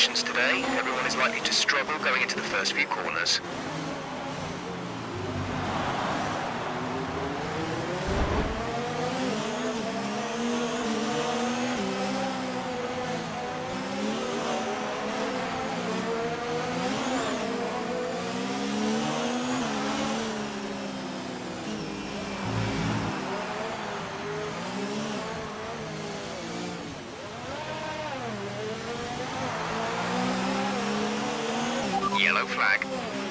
conditions today, everyone is likely to struggle going into the first few corners. Yellow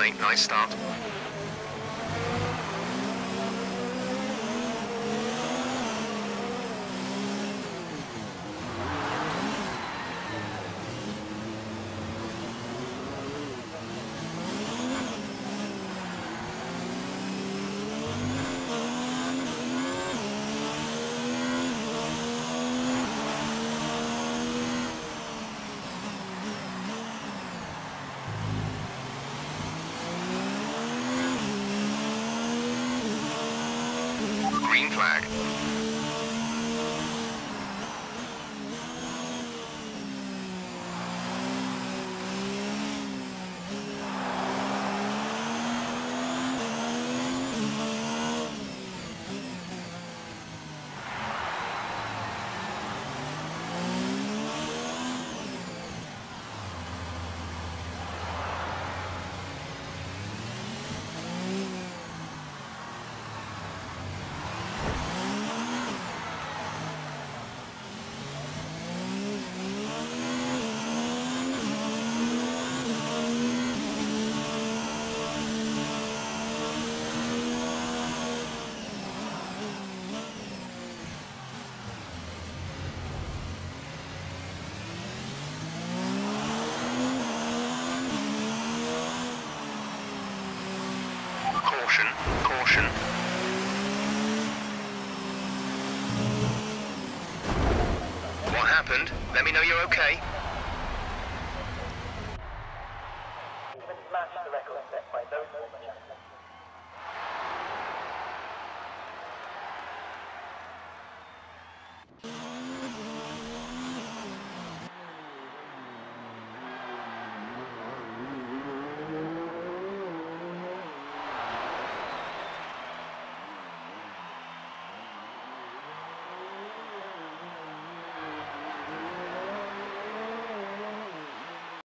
Well. Nice start. Flag. Caution, caution. What happened? Let me know you're okay.